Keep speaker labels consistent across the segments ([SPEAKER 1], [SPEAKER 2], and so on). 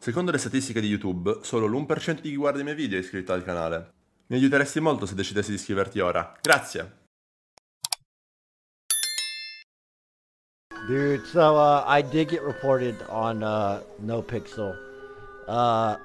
[SPEAKER 1] Secondo le statistiche di YouTube, solo l'1% di chi guarda i miei video è iscritto al canale. Mi aiuteresti molto se decidessi di iscriverti ora. Grazie!
[SPEAKER 2] Dude, so uh, I did get reported on uh, NoPixel. Uh,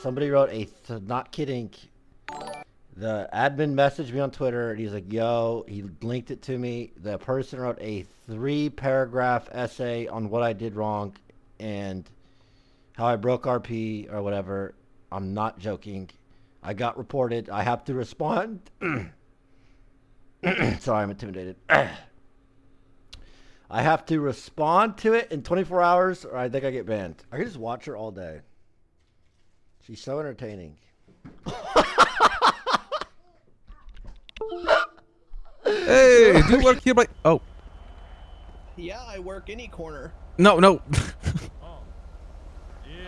[SPEAKER 2] somebody wrote a, not kidding. The admin messaged me on Twitter and he's like, yo, he linked it to me. The person wrote a three paragraph essay on what I did wrong and how I broke RP or whatever. I'm not joking. I got reported. I have to respond. Sorry, I'm intimidated. I have to respond to it in 24 hours or I think I get banned. I can just watch her all day. She's so entertaining.
[SPEAKER 3] Hey, do you work here by? Oh,
[SPEAKER 4] Yeah, I work any corner.
[SPEAKER 3] no, no,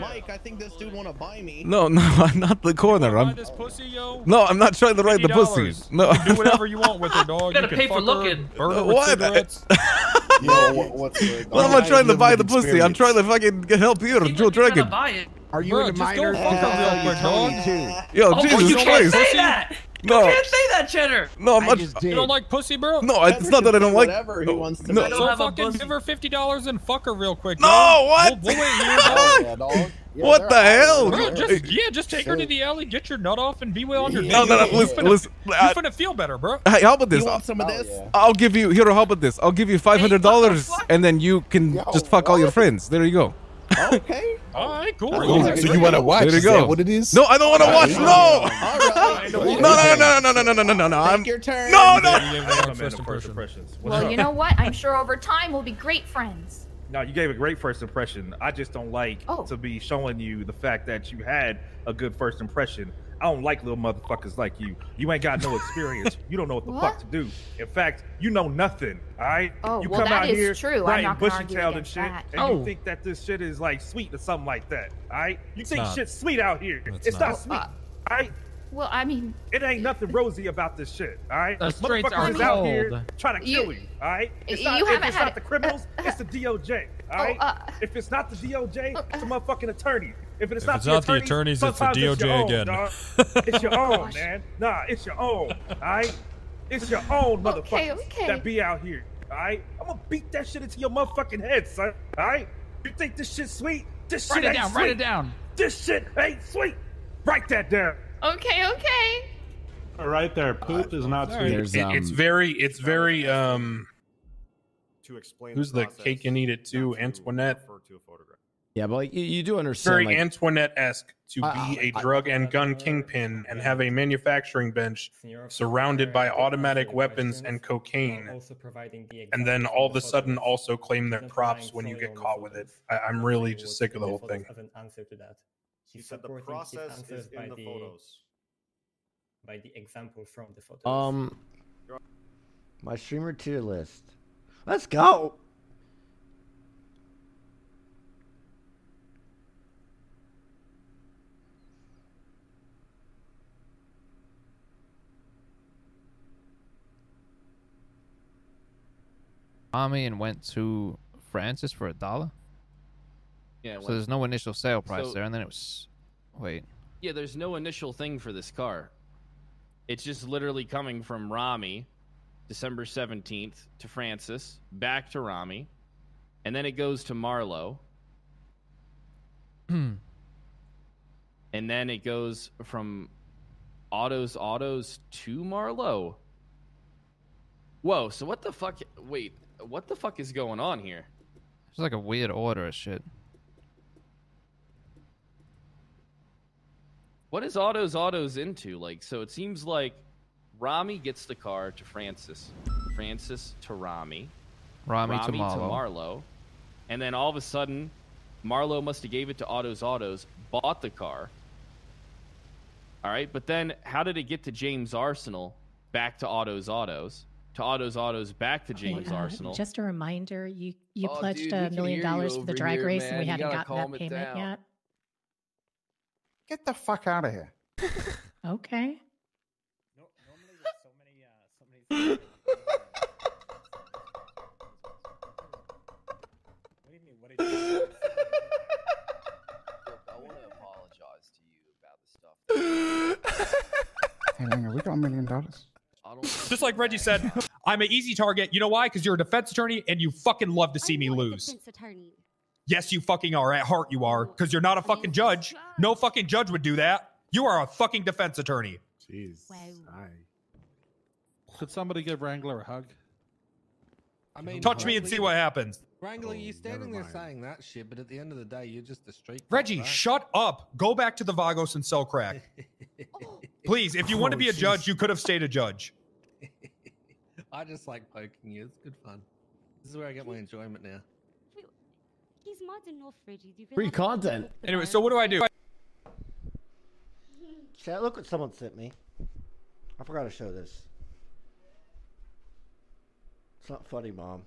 [SPEAKER 4] Mike, I think this dude wanna buy me.
[SPEAKER 3] no, no, I'm not the corner. I'm.
[SPEAKER 5] this pussy, yo.
[SPEAKER 3] No, I'm not trying to ride the pussy. No,
[SPEAKER 5] do whatever you want with her, dog.
[SPEAKER 6] You gotta
[SPEAKER 5] can
[SPEAKER 6] pay for
[SPEAKER 5] fuck her,
[SPEAKER 6] looking.
[SPEAKER 5] Burn her with
[SPEAKER 3] What?
[SPEAKER 5] cigarettes.
[SPEAKER 7] Yo, what, what's good?
[SPEAKER 3] Well, I'm not trying to buy the pussy. I'm trying to fucking get help here,
[SPEAKER 6] Seems
[SPEAKER 3] Joe
[SPEAKER 6] like you're gonna
[SPEAKER 3] Dragon.
[SPEAKER 6] buy it.
[SPEAKER 8] Are you
[SPEAKER 5] Bruh,
[SPEAKER 8] a
[SPEAKER 5] just go
[SPEAKER 8] minor?
[SPEAKER 5] fuck her real quick, dog.
[SPEAKER 3] Yo,
[SPEAKER 6] oh, oh,
[SPEAKER 3] Jesus
[SPEAKER 6] you can't
[SPEAKER 3] Christ.
[SPEAKER 6] say that.
[SPEAKER 3] No.
[SPEAKER 6] You can't say that, Cheddar.
[SPEAKER 3] No, I'm
[SPEAKER 8] I
[SPEAKER 3] not.
[SPEAKER 8] just
[SPEAKER 5] You don't like pussy, bro?
[SPEAKER 3] No, it's not that I don't like.
[SPEAKER 4] whatever he wants to
[SPEAKER 3] No.
[SPEAKER 6] I don't
[SPEAKER 5] So
[SPEAKER 6] have
[SPEAKER 5] fucking
[SPEAKER 6] pussy.
[SPEAKER 5] give her fifty dollars and fuck her real quick.
[SPEAKER 3] No,
[SPEAKER 5] dog.
[SPEAKER 3] what?
[SPEAKER 5] We'll, we'll wait here, dog.
[SPEAKER 7] Yeah. Yeah,
[SPEAKER 3] What the hell?
[SPEAKER 5] Bro, just yeah, just take her to the alley, get your nut off, and be well on your day.
[SPEAKER 3] No, no, no.
[SPEAKER 5] You
[SPEAKER 3] Listen,
[SPEAKER 5] finna-
[SPEAKER 3] listen.
[SPEAKER 5] You
[SPEAKER 3] I-
[SPEAKER 5] finna feel better, bro.
[SPEAKER 3] Hey, how about
[SPEAKER 4] You
[SPEAKER 3] this?
[SPEAKER 4] want some of
[SPEAKER 7] Oh,
[SPEAKER 4] this?
[SPEAKER 7] yeah.
[SPEAKER 3] I'll give you. Here, how about this? I'll give you five hundred dollars,
[SPEAKER 6] Hey, what the fuck?
[SPEAKER 3] and then you can
[SPEAKER 7] Yo,
[SPEAKER 3] just fuck all your friends. There you go.
[SPEAKER 4] Okay.
[SPEAKER 5] All right, cool.
[SPEAKER 7] Oh,
[SPEAKER 8] So you want to watch?
[SPEAKER 3] There you
[SPEAKER 8] Is
[SPEAKER 3] go.
[SPEAKER 8] that what it is?
[SPEAKER 3] No, I don't want to watch.
[SPEAKER 7] yeah.
[SPEAKER 3] No.
[SPEAKER 4] All right.
[SPEAKER 3] No, no, no, no, no, no, no, no, no, no, no. I'm.
[SPEAKER 4] Take your turn.
[SPEAKER 3] No, no.
[SPEAKER 5] You gave her first impression.
[SPEAKER 9] Well, you know what? I'm sure over time we'll be great friends.
[SPEAKER 10] No, you gave a great first impression. I just don't like
[SPEAKER 9] Oh.
[SPEAKER 10] to be showing you the fact that you had a good first impression. I don't like little motherfuckers like you. You ain't got no experience. you don't know what the
[SPEAKER 9] What?
[SPEAKER 10] fuck to do. In fact, you know nothing. All right.
[SPEAKER 9] Oh,
[SPEAKER 10] you
[SPEAKER 9] well,
[SPEAKER 10] come
[SPEAKER 9] that
[SPEAKER 10] out
[SPEAKER 9] is
[SPEAKER 10] here
[SPEAKER 9] true. I'm not
[SPEAKER 10] bushy
[SPEAKER 9] argue
[SPEAKER 10] tailed and shit,
[SPEAKER 9] that.
[SPEAKER 10] and
[SPEAKER 5] Oh.
[SPEAKER 10] you think that this shit is like sweet or something like that. All right. You think
[SPEAKER 5] not.
[SPEAKER 10] shit's sweet out here?
[SPEAKER 5] It's
[SPEAKER 10] It's,
[SPEAKER 5] not.
[SPEAKER 10] not, sweet.
[SPEAKER 9] Uh,
[SPEAKER 10] all right.
[SPEAKER 9] Well, I mean,
[SPEAKER 10] It ain't nothing rosy about this shit, all right?
[SPEAKER 6] The streets are
[SPEAKER 10] is out here trying to
[SPEAKER 9] You-
[SPEAKER 10] kill you, all right? It's
[SPEAKER 9] you
[SPEAKER 10] not, if
[SPEAKER 9] haven't
[SPEAKER 10] it's
[SPEAKER 9] had
[SPEAKER 10] not
[SPEAKER 9] it-
[SPEAKER 10] the criminals,
[SPEAKER 9] uh,
[SPEAKER 10] it's the DOJ, all
[SPEAKER 9] oh, uh,
[SPEAKER 10] if it's not the DOJ, it's a motherfucking attorney. If it's,
[SPEAKER 5] If
[SPEAKER 10] not,
[SPEAKER 5] it's
[SPEAKER 10] the
[SPEAKER 5] not the
[SPEAKER 10] attorneys,
[SPEAKER 5] attorneys, it's the
[SPEAKER 10] sometimes your
[SPEAKER 5] DOJ
[SPEAKER 10] own,
[SPEAKER 5] again.
[SPEAKER 10] dog. It's your own, man. Nah, it's your own, all right? It's your own motherfuckers
[SPEAKER 9] Okay, okay.
[SPEAKER 10] that be out here, all right? I'm gonna beat that shit into your motherfucking head, son, all right? You think this shit's sweet? This
[SPEAKER 6] Write
[SPEAKER 10] shit
[SPEAKER 6] it
[SPEAKER 10] ain't
[SPEAKER 6] down.
[SPEAKER 10] sweet.
[SPEAKER 6] Write it down.
[SPEAKER 10] This shit ain't sweet. Write that down.
[SPEAKER 9] okay, okay.
[SPEAKER 11] Right there, poop is not sweet.
[SPEAKER 8] There's,
[SPEAKER 5] It- it's
[SPEAKER 8] um,
[SPEAKER 5] very, it's very, um,
[SPEAKER 7] To explain
[SPEAKER 5] who's the
[SPEAKER 7] process,
[SPEAKER 5] cake and eat it too?
[SPEAKER 7] to
[SPEAKER 5] Antoinette.
[SPEAKER 7] to a photograph.
[SPEAKER 8] Yeah, but like, you, you do understand.
[SPEAKER 5] very
[SPEAKER 8] like,
[SPEAKER 5] Antoinette-esque to
[SPEAKER 8] I-
[SPEAKER 5] be a
[SPEAKER 8] I-
[SPEAKER 5] drug and gun kingpin and have a manufacturing bench surrounded by automatic weapons and cocaine, and then all of a sudden also claim their props when you get caught with it. I, I'm really just sick of the whole thing.
[SPEAKER 7] He said the process is in the photos.
[SPEAKER 12] by the example from the photos.
[SPEAKER 2] Um, my streamer tier list. Let's go.
[SPEAKER 13] Army and went to Francis for a dollar.
[SPEAKER 6] Yeah.
[SPEAKER 13] So there's no initial sale price
[SPEAKER 6] So-
[SPEAKER 13] there, and then it was. Wait.
[SPEAKER 6] Yeah, there's no initial thing for this car. It's just literally coming from Rami, December 17th, to Francis, back to Rami, and then it goes to Marlowe, and then it goes from Otto's Autos to Marlowe. Whoa, so what the fuck? Wait, what the fuck is going on here?
[SPEAKER 13] It's like a weird order of shit.
[SPEAKER 6] What is Otto's Autos into? Like, so it seems like Rami gets the car to Francis, Francis to Rami,
[SPEAKER 13] Rami, to Marlowe.
[SPEAKER 6] Marlowe, and then all of a sudden, Marlowe must have gave it to Otto's Autos, bought the car. All right, but then how did it get to James Arsenal, back to Otto's Autos, to Otto's Autos back to oh James
[SPEAKER 9] oh.
[SPEAKER 6] Arsenal.
[SPEAKER 9] Just a reminder, you you
[SPEAKER 6] oh,
[SPEAKER 9] pledged
[SPEAKER 6] dude,
[SPEAKER 9] a million dollars for the drag
[SPEAKER 6] here,
[SPEAKER 9] race
[SPEAKER 6] man.
[SPEAKER 9] and we
[SPEAKER 6] you
[SPEAKER 9] hadn't gotten that payment
[SPEAKER 6] down.
[SPEAKER 9] yet.
[SPEAKER 8] Get the fuck out of here.
[SPEAKER 9] okay.
[SPEAKER 14] So many, so many... what do you mean? What did you
[SPEAKER 15] I want to apologize to you about the stuff.
[SPEAKER 6] hey, Langer, we got a million dollars.
[SPEAKER 5] Just like Reggie said, I'm an easy target. You know why? Because you're a defense attorney and you fucking love to see me lose. Defense attorney. Yes, you fucking are. At heart, you are. Because you're not a fucking judge. No fucking judge would do that. You are a fucking defense attorney.
[SPEAKER 16] Jeez. Could somebody give Wrangler a hug?
[SPEAKER 17] I mean,
[SPEAKER 5] Touch me and see what happens.
[SPEAKER 17] Wrangler,
[SPEAKER 16] Oh,
[SPEAKER 17] you're standing there saying that shit, but at the end of the day, you're just a street. cop,
[SPEAKER 5] Reggie,
[SPEAKER 17] right?
[SPEAKER 5] shut up. Go back to the Vagos and sell crack. Oh. Please, if you want to
[SPEAKER 17] Oh,
[SPEAKER 5] be a judge, you could have stayed a judge.
[SPEAKER 17] I just like poking you. It's good fun. This is where I get my enjoyment now.
[SPEAKER 18] He's modding off Reggie. Do you
[SPEAKER 2] Free content.
[SPEAKER 5] Anyway, so what do I do?
[SPEAKER 2] Chat, look what someone sent me. I forgot to show this. It's not funny, Mom.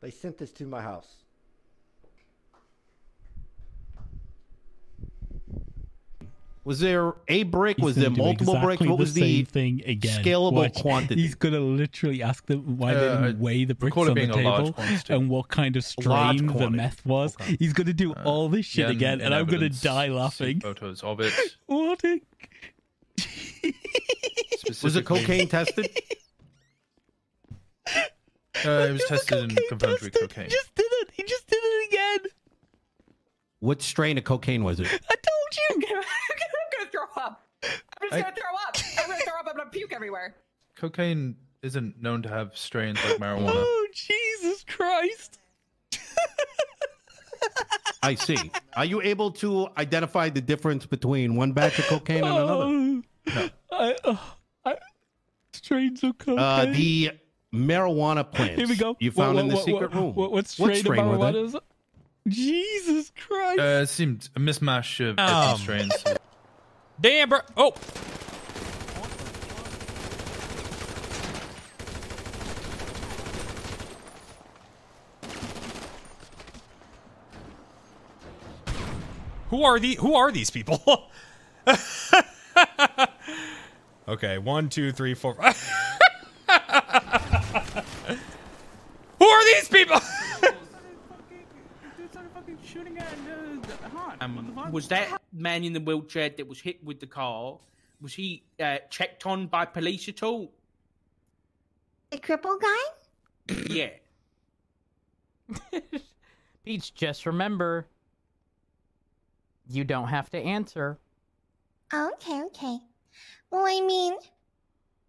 [SPEAKER 2] They sent this to my house.
[SPEAKER 19] Was there a brick?
[SPEAKER 14] He's
[SPEAKER 19] was there multiple bricks? What was
[SPEAKER 14] the thing again?
[SPEAKER 19] scalable
[SPEAKER 14] Watch.
[SPEAKER 19] quantity?
[SPEAKER 14] He's gonna literally ask them why they
[SPEAKER 3] Uh,
[SPEAKER 14] didn't weigh the bricks on the
[SPEAKER 3] being a large
[SPEAKER 14] table and what kind of strain the meth was. He's gonna do all this shit
[SPEAKER 3] Yen
[SPEAKER 14] again,
[SPEAKER 3] in
[SPEAKER 14] and I'm gonna die laughing.
[SPEAKER 3] Photos of it.
[SPEAKER 14] What a
[SPEAKER 19] Was it cocaine tested?
[SPEAKER 3] Uh, it was tested in confirmatory cocaine.
[SPEAKER 14] He just did it. He just did it again.
[SPEAKER 19] What strain of cocaine was it?
[SPEAKER 14] I told you.
[SPEAKER 20] I'm gonna throw up. I'm just
[SPEAKER 3] I-
[SPEAKER 20] gonna throw up. I'm gonna throw up. I'm gonna puke everywhere.
[SPEAKER 3] Cocaine isn't known to have strains like marijuana.
[SPEAKER 14] Oh Jesus Christ!
[SPEAKER 19] I see. Are you able to identify the difference between one batch of cocaine and another?
[SPEAKER 14] Oh, I, oh, I, strains of cocaine.
[SPEAKER 19] Uh, the marijuana plants
[SPEAKER 14] Here we go.
[SPEAKER 19] you found
[SPEAKER 14] what-
[SPEAKER 19] in the
[SPEAKER 14] what-
[SPEAKER 19] secret
[SPEAKER 14] what-
[SPEAKER 19] room.
[SPEAKER 14] What, what strain, of
[SPEAKER 19] were they?
[SPEAKER 14] marijuana is it? Jesus Christ!
[SPEAKER 3] Uh, it seemed a mismatch of different strains.
[SPEAKER 5] Damn, bro. Oh. Who are the Who are these people? okay, one, two, three, four. Who are these people?
[SPEAKER 21] Um, was that man in the wheelchair that was hit with the car? Was he uh, checked on by police at all?
[SPEAKER 18] The cripple guy?
[SPEAKER 21] yeah.
[SPEAKER 22] Peach, just remember, you don't have to answer.
[SPEAKER 18] Oh, okay, okay. Well, I mean,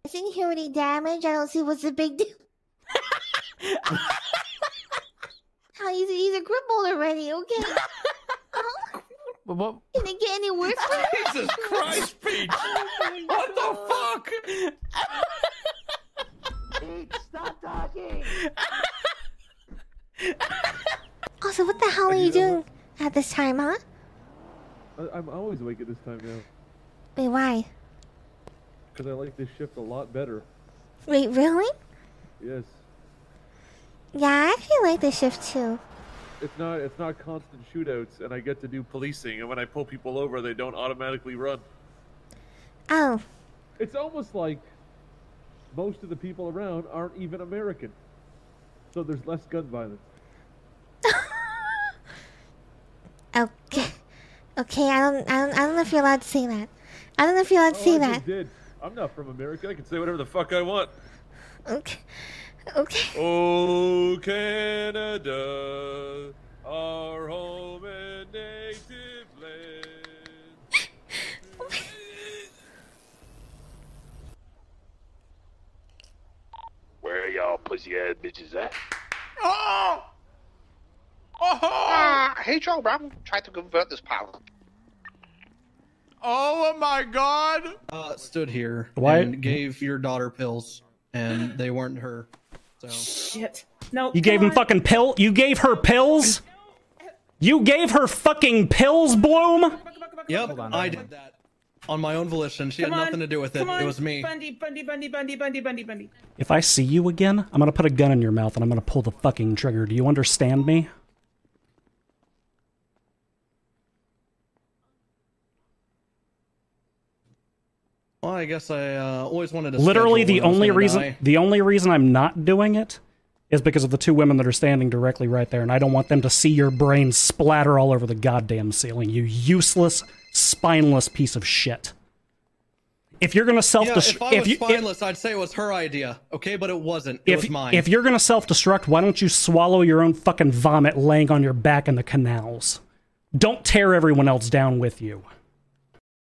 [SPEAKER 18] isn't he already damaged? I don't see what's the big deal. How he's, he's a cripple already, okay? Huh?
[SPEAKER 22] But what?
[SPEAKER 18] Can it get any worse? for him?
[SPEAKER 5] Jesus Christ, Peach! What the fuck?
[SPEAKER 2] Stop talking!
[SPEAKER 18] Also, what the hell are you doing at this time, huh?
[SPEAKER 23] I'm always awake at this time now
[SPEAKER 18] Wait, why?
[SPEAKER 23] because I like this shift a lot better.
[SPEAKER 18] Wait, really?
[SPEAKER 23] Yes,
[SPEAKER 18] Yeah, I actually like this shift too.
[SPEAKER 23] It's not it's not constant shootouts, and I get to do policing. And when I pull people over, they don't automatically run.
[SPEAKER 18] Oh,
[SPEAKER 23] It's almost like most of the people around aren't even American, so there's less gun violence.
[SPEAKER 18] okay. Okay, I don't, I don't, I don't know if you're allowed to say that. I don't know if you're allowed to
[SPEAKER 23] Oh,
[SPEAKER 18] say
[SPEAKER 23] I
[SPEAKER 18] that.
[SPEAKER 23] did. I'm not from America. I can say whatever the fuck I want.
[SPEAKER 18] Okay. Okay.
[SPEAKER 23] Oh, Canada, our home and native land.
[SPEAKER 24] Where y'all pussy ass bitches at?
[SPEAKER 25] Oh! Oh! hey, Joe, I'm trying to convert this power.
[SPEAKER 26] Oh my god!
[SPEAKER 10] Uh, stood here
[SPEAKER 26] Why-
[SPEAKER 10] and gave your daughter pills, and they weren't her. So.
[SPEAKER 20] Shit. No.
[SPEAKER 27] You gave him fucking pill. You gave her pills. You gave her fucking pills, Bloom.
[SPEAKER 10] Yep, I did that on my own volition. She
[SPEAKER 20] Come
[SPEAKER 10] had
[SPEAKER 20] on,
[SPEAKER 10] nothing to do with it.
[SPEAKER 20] come on,
[SPEAKER 10] It was me.
[SPEAKER 20] Bundy, Bundy, Bundy, Bundy, Bundy, Bundy, Bundy.
[SPEAKER 27] If I see you again, I'm gonna put a gun in your mouth and I'm gonna pull the fucking trigger. Do you understand me?
[SPEAKER 10] I guess I uh, always wanted to.
[SPEAKER 27] Literally, the
[SPEAKER 10] when I was
[SPEAKER 27] only reason
[SPEAKER 10] die.
[SPEAKER 27] the only reason I'm not doing it is because of the two women that are standing directly right there, and I don't want them to see your brain splatter all over the goddamn ceiling. You useless spineless piece of shit. If you're gonna self destruct,
[SPEAKER 23] yeah, if I was
[SPEAKER 27] you,
[SPEAKER 23] spineless, I'd say it was her idea. Okay, but it wasn't. It
[SPEAKER 27] if,
[SPEAKER 23] was mine.
[SPEAKER 27] if you're gonna self-destruct, why don't you swallow your own fucking vomit laying on your back in the canals? Don't tear everyone else down with you.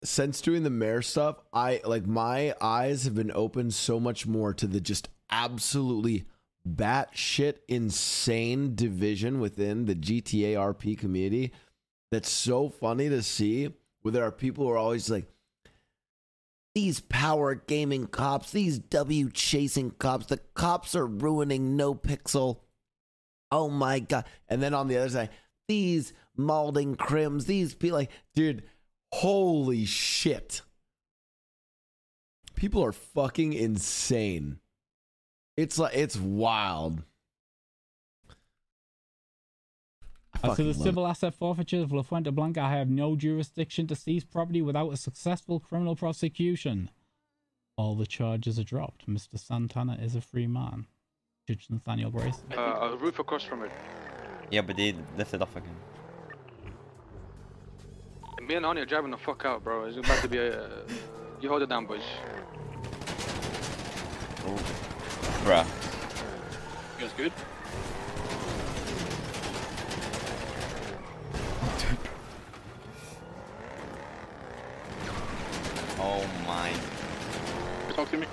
[SPEAKER 26] Since doing the mayor stuff, I like my eyes have been opened so much more to the just absolutely batshit insane division within the GTA RP community. That's so funny to see. Where there are people who are always like, these power gaming cops, these W chasing cops, the cops are ruining No Pixel. Oh my god! And then on the other side, these malding crims, these people like, dude, holy shit! People are fucking insane. It's like it's wild. I
[SPEAKER 14] As to the
[SPEAKER 26] love
[SPEAKER 14] civil asset forfeiture of La Fuente Blanca, I have no jurisdiction to seize property without a successful criminal prosecution. All the charges are dropped. Mr. Santana is a free man. Judge Nathaniel Grace.
[SPEAKER 28] Uh, a roof across from it.
[SPEAKER 25] Yeah, but they lifted off again.
[SPEAKER 28] Me and Anya are driving the fuck out, bro. It's about to be a. You hold it down, boys.
[SPEAKER 25] Bruh.
[SPEAKER 28] You guys good?
[SPEAKER 25] Oh my.
[SPEAKER 28] Talk to me.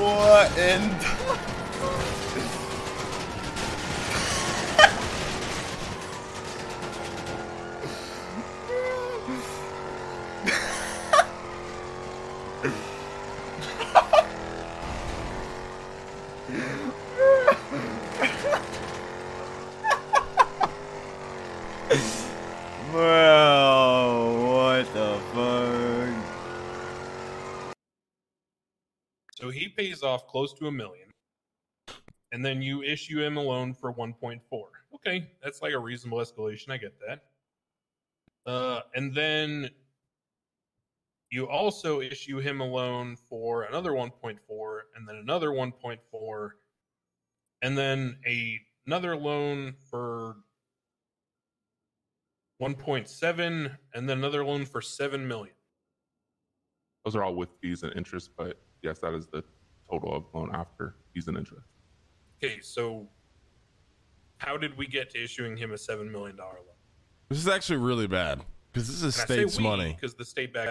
[SPEAKER 25] what in? Bro, what the fuck?
[SPEAKER 5] So he pays off close to a million, and then you issue him a loan for 1.4. Okay, that's like a reasonable escalation. I get that. Uh, and then you also issue him a loan for another 1.4, and then another 1.4, and then a, another loan for 1.7, and then another loan for 7 million.
[SPEAKER 11] Those are all with fees and interest, but yes, that is the total of loan after fees and interest.
[SPEAKER 5] Okay, so how did we get to issuing him a $7 million loan?
[SPEAKER 27] This is actually really bad because this is state's money.
[SPEAKER 5] Because the state back